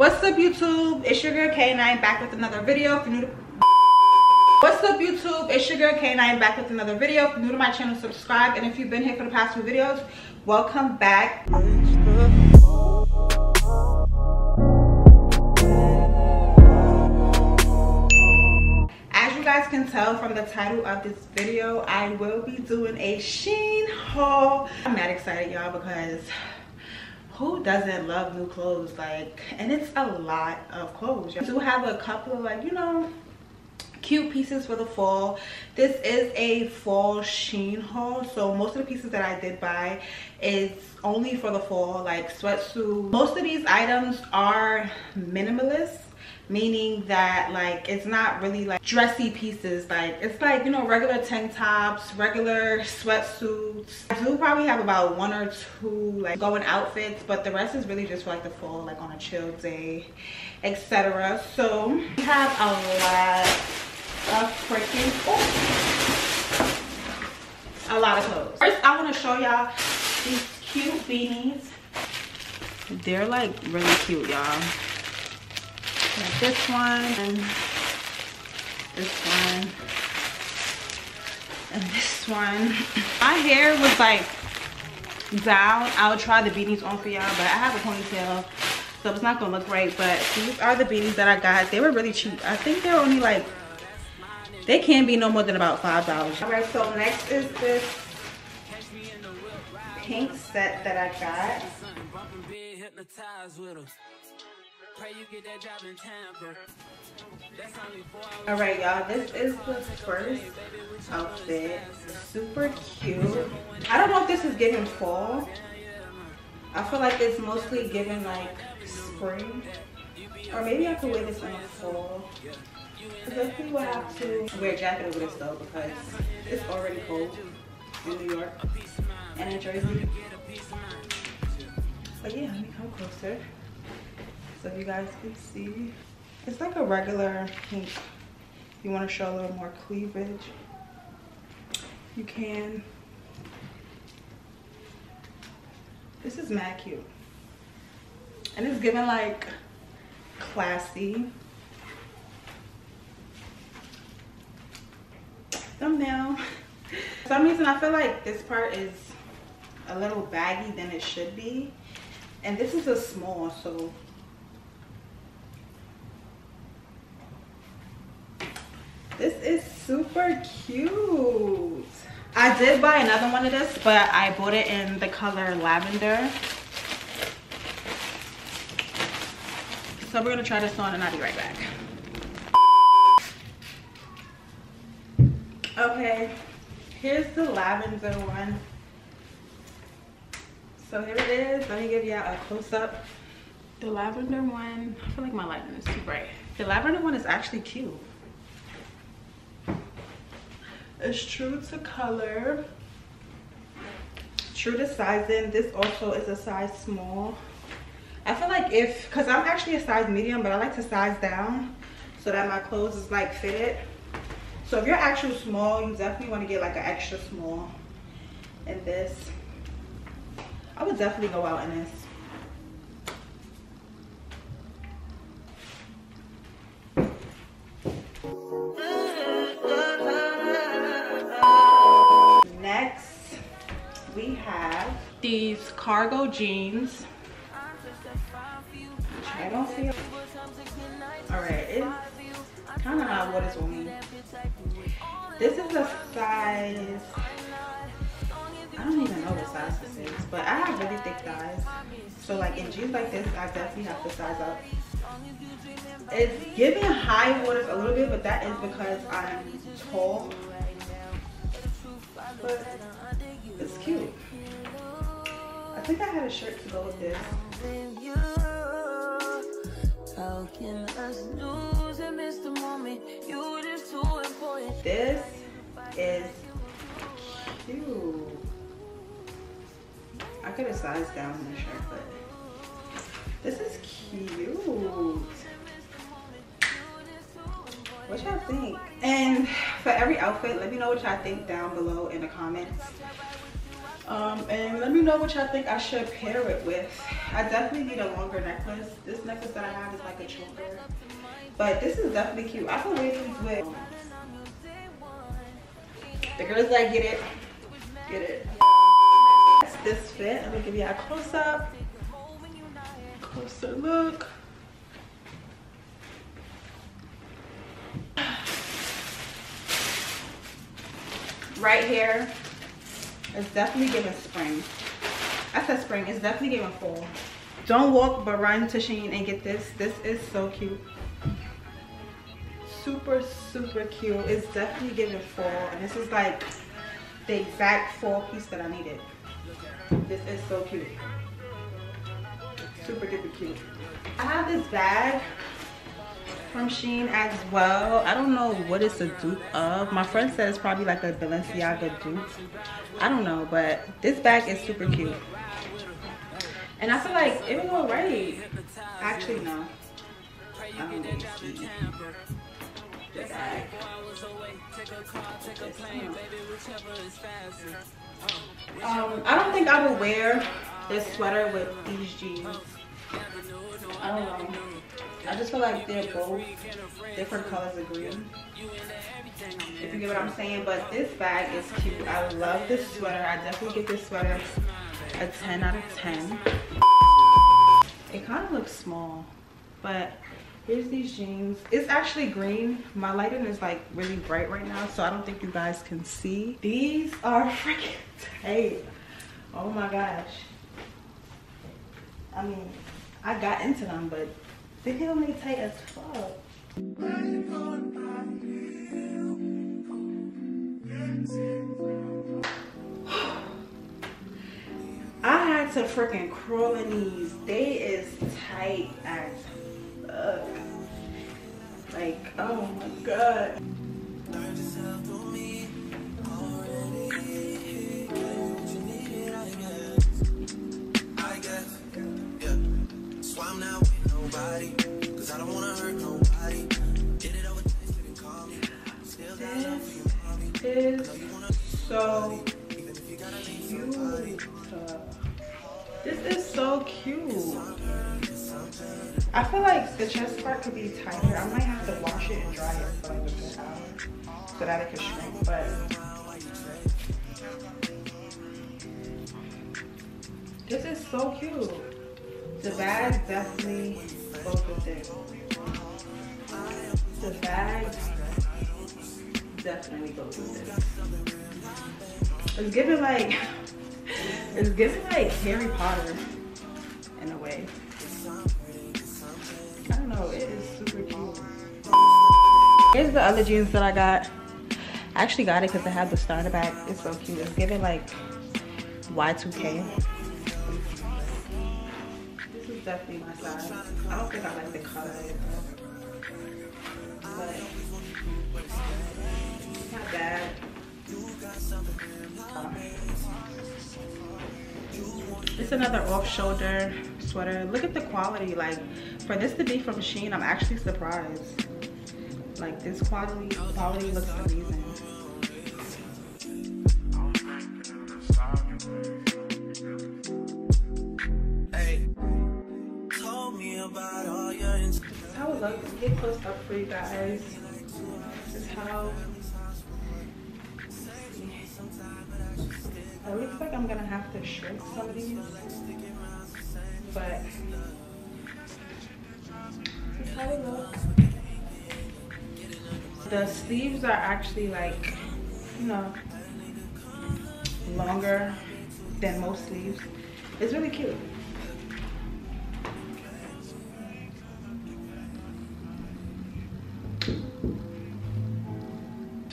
What's up YouTube? It's your girl K9 back with another video. If you're new to What's up YouTube? It's your girl K9 back with another video. If you're new to my channel, subscribe. And if you've been here for the past few videos, welcome back. As you guys can tell from the title of this video, I will be doing a Shein haul. I'm mad excited y'all because who doesn't love new clothes? Like and it's a lot of clothes. I do have a couple of like you know cute pieces for the fall. This is a fall Shein haul so most of the pieces that i did buy is only for the fall like sweatsuit. Most of these items are minimalist meaning that like it's not really like dressy pieces. Like it's like you know regular tank tops regular sweatsuits. I do probably have about one or two like going outfits but the rest is really just for like the fall like on a chill day etc so we have a lot of freaking oh, a lot of clothes. First i want to show y'all these cute beanies. They're like really cute y'all like this one and this one and this one. My hair was like down. I'll try the beanies on for y'all but i have a ponytail so it's not gonna look right but these are the beanies that i got. They were really cheap. I think they're only like they can be no more than about five dollars. All right so next is this pink set that i got all right y'all this is the first outfit. Super cute. I don't know if this is giving fall. I feel like it's mostly giving like spring. Or maybe i could wear this in the fall. I think we'll have to wear a jacket over this though because it's already cold in new york. And in jersey. But yeah let me come closer so you guys can see it's like a regular pink. You want to show a little more cleavage? You can. This is mad cute. And it's giving like classy. Thumbnail. For some reason i feel like this part is a little baggy than it should be. And this is a small so This is super cute. I did buy another one of this, but I bought it in the color lavender. So we're gonna try this on and I'll be right back. Okay, here's the lavender one. So here it is. Let me give y'all a close up. The lavender one, I feel like my lighting is too bright. The lavender one is actually cute. It's true to color, true to sizing. This also is a size small. I feel like if, because I'm actually a size medium, but I like to size down so that my clothes is like fitted. So if you're actual small, you definitely want to get like an extra small in this. I would definitely go out in this. Cargo jeans. I don't feel. Alright, it's kind of not what on me. This is a size. I don't even know what size this is, but I have really thick thighs. So like in jeans like this, I definitely have to size up. It's giving high waters a little bit, but that is because I'm tall. But it's cute. I think I had a shirt to go with this. This is cute. I could have sized down the shirt, but this is cute. What y'all think? And for every outfit, let me know what y'all think down below in the comments Um, and let me know what y'all think I should pair it with. I definitely need a longer necklace. This necklace that I have is like a choker. But this is definitely cute. I can wear these with. The girls like get it. Get it. That's this fit. Let me give you a close up. Closer look. Right here it's definitely giving spring. I said spring. It's definitely giving fall. Don't walk but run to Shein and get this. This is so cute. Super, super cute. It's definitely giving fall. And this is like the exact fall piece that I needed. This is so cute. Super duper cute. I have this bag from Shein as well. I don't know what it's a dupe of. My friend said it's probably like a Balenciaga dupe. I don't know, but this bag is super cute. And I feel like it will go right. Actually, no. Bag. Um, I don't think I would wear this sweater with these jeans. I don't know. I just feel like they're both different colors of green. If you get what I'm saying. But this bag is cute. I love this sweater. I definitely get this sweater a 10 out of 10. It kind of looks small. But here's these jeans. It's actually green. My lighting is like really bright right now. So I don't think you guys can see. These are freaking tight. Oh my gosh. I mean, I got into them, but they feel me tight as fuck. I had to freaking crawl in these. They is tight as fuck. Like, oh my god. Could be tighter. I might have to wash it and dry it for like a good hour so that it can shrink. But this is so cute. The bag definitely goes with it. The bag definitely goes with it. It's giving like, it's giving like Harry Potter Here's the other jeans that I got. I actually got it because I have the starter bag. It's so cute. It's giving like Y2K This is definitely my size. I don't think I like the color. But it's not bad. Um, it's another off-shoulder sweater. Look at the quality. Like, for this to be from Shein, I'm actually surprised. Like, this quality, quality looks amazing. look, get close up for you guys. This is how. It looks like I'm gonna have to shrink some of these, but this is how it looks. The sleeves are actually like, you know, longer than most sleeves. It's really cute.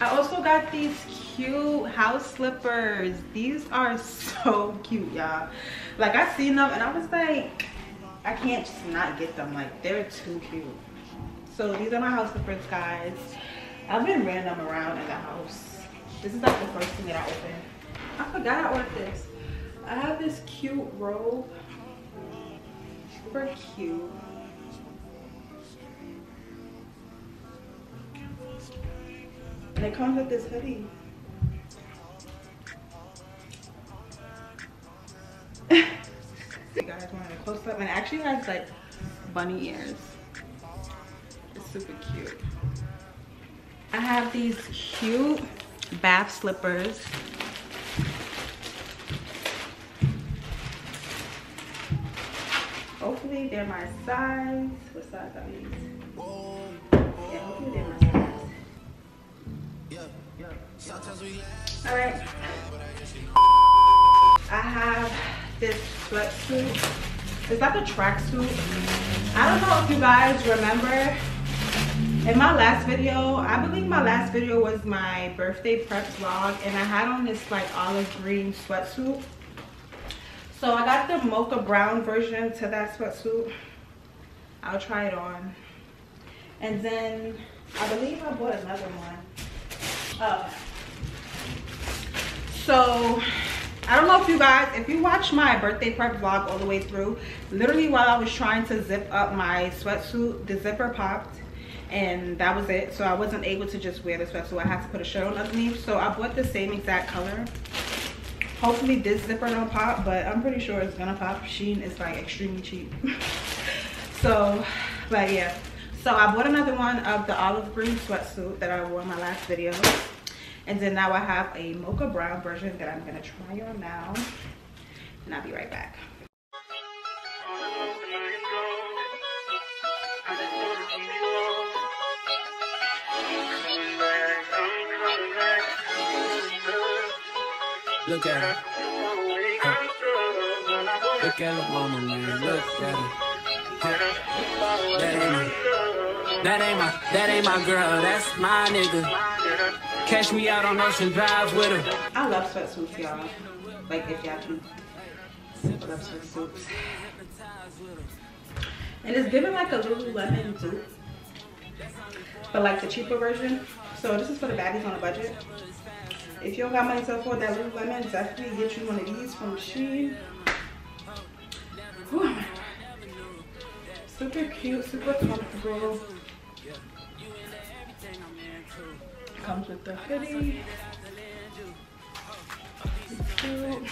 I also got these cute house slippers. These are so cute, y'all. Like, I seen them and I was like, I can't just not get them. Like, they're too cute. So these are my house slippers, guys. I've been random around in the house. This is like the first thing that I opened. I forgot I ordered this. I have this cute robe. Super cute. And it comes with this hoodie. You guys want a close up? And it actually has like bunny ears. It's super cute. I have these cute bath slippers. Hopefully they're my size. What size are these? Yeah, hopefully they're my size. All right. I have this sweatsuit. It's like a tracksuit. I don't know if you guys remember in my last video i believe my last video was my birthday prep vlog and i had on this like olive green sweatsuit. So i got the mocha brown version to that sweatsuit. I'll try it on. And then i believe i bought another one. Oh so I don't know if you guys, if you watch my birthday prep vlog all the way through, literally while I was trying to zip up my sweatsuit, the zipper popped and that was it. So i wasn't able to just wear the so i had to put a shirt on underneath. So i bought the same exact color. Hopefully this zipper don't pop but i'm pretty sure it's gonna pop. Shein is like extremely cheap. So but yeah. So i bought another one of the olive green sweatsuit that i wore in my last video. And then now i have a mocha brown version that i'm gonna try on now. And i'll be right back Look at her. Look at man. Look at her. That ain't my, that ain't my, that ain't my girl. That's my nigga. Catch me out on Ocean Drive with her. I love sweatsuits, y'all. Like if y'all can. Love sweatsuits. And it's giving like a Lululemon too. But like the cheaper version. So this is for the baddies on a budget. If you don't got money to afford that Lululemon, definitely get you one of these from Shein. Super cute, super comfortable. Comes with the hoodie. Cute.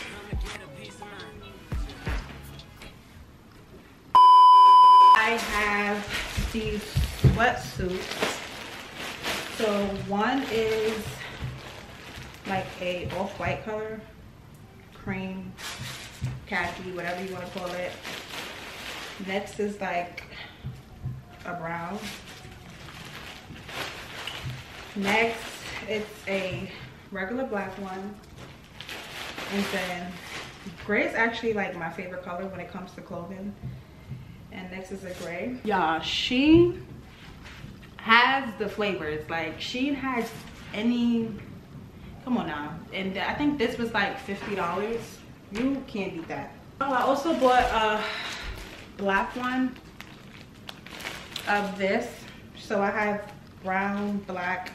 I have these sweatsuits. So one is like a off-white color cream khaki whatever you want to call it. Next is like a brown. Next it's a regular black one. And then gray is actually like my favorite color when it comes to clothing. And next is a gray. Y'all she has the flavors. Like she has any come on now. And i think this was like 50 dollars. You can't beat that. Oh i also bought a black one of this. So i have brown black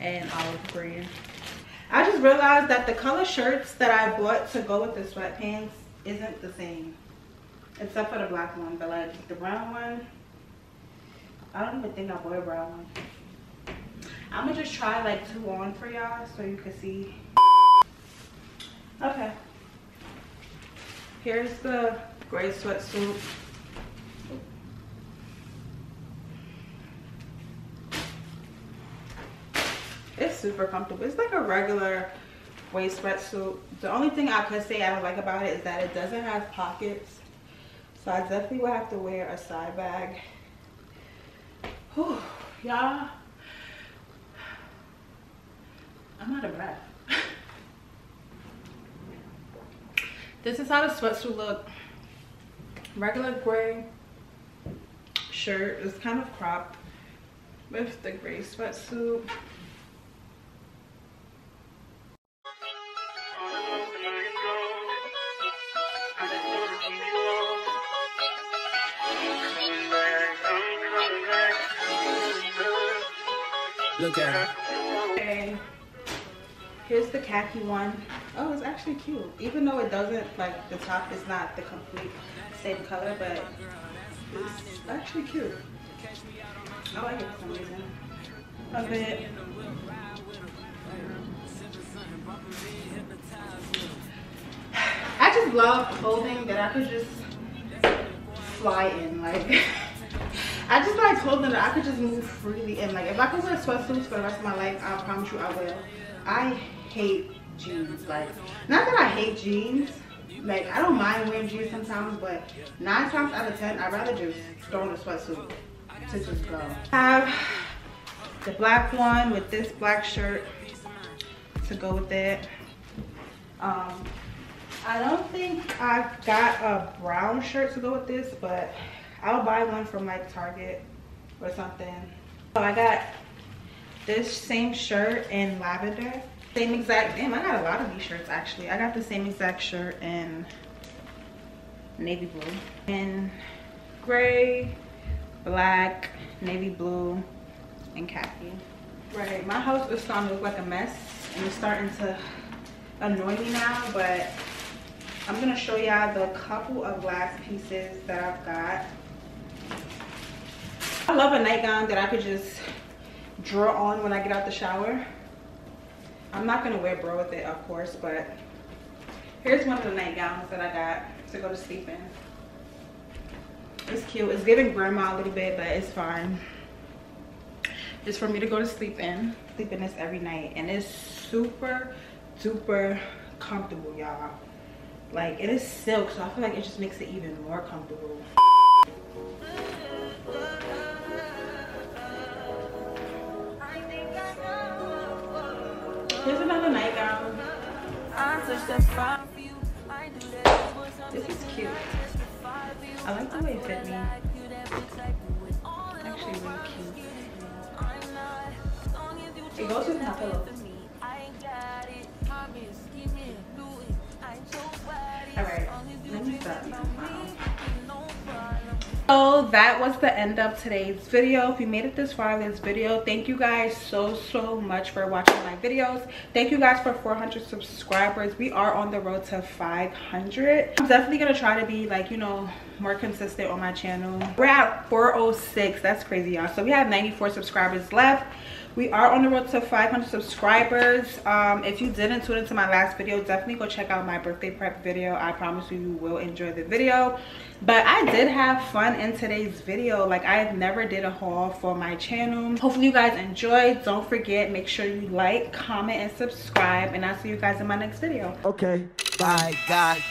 and olive green. I just realized that the color shirts that i bought to go with the sweatpants isn't the same except for the black one. But like the brown one i don't even think i bought a brown one I'm gonna just try like two on for y'all so you can see. Okay. Here's the gray sweatsuit. It's super comfortable. It's like a regular waist sweatsuit. The only thing I could say I don't like about it is that it doesn't have pockets. So I definitely would have to wear a side bag. Y'all, I'm out of breath. this is how the sweatsuit look. Regular gray shirt. It's kind of cropped with the gray sweatsuit. Look at her. Here's the khaki one. Oh, it's actually cute. Even though it doesn't, like, the top is not the complete same color, but it's actually cute. I like it for some reason. A bit. I just love clothing that I could just fly in. Like, I just like clothing that I could just move freely in. Like, if I could wear sweatsuits for the rest of my life, I promise you I will. I hate jeans. Like, not that I hate jeans. Like, I don't mind wearing jeans sometimes, but nine times out of ten, I'd rather just throw in a sweatsuit to just go. I have the black one with this black shirt to go with it. Um, I don't think I've got a brown shirt to go with this, but I'll buy one from like Target or something. So I got this same shirt in lavender. Same exact, damn, I got a lot of these shirts actually. I got the same exact shirt in navy blue. And gray, black, navy blue, and khaki. Right, my house is starting to look like a mess and it's starting to annoy me now, but I'm gonna show y'all the couple of glass pieces that I've got. I love a nightgown that I could just draw on when I get out the shower. I'm not gonna wear bra with it, of course, but here's one of the nightgowns that I got to go to sleep in. It's cute. It's giving grandma a little bit, but it's fine. It's for me to go to sleep in. Sleep in this every night. And it's super duper comfortable, y'all. Like, it is silk, so I feel like it just makes it even more comfortable. Here's another nightgown. This is cute. I like the way it fit me. Actually really cute. It goes with my pillow. Alright, let me stop so that was the end of today's video. If you made it this far in this video thank you guys so so much for watching my videos. Thank you guys for 400 subscribers. We are on the road to 500 i'm definitely gonna try to be like you know more consistent on my channel. We're at 406 that's crazy y'all. So we have 94 subscribers left we are on the road to 500 subscribers. Um, if you didn't tune into my last video definitely go check out my birthday prep video. I promise you you will enjoy the video. But i did have fun in today's video. Like i have never did a haul for my channel. Hopefully you guys enjoyed. Don't forget make sure you like comment and subscribe. And i'll see you guys in my next video. Okay. Bye guys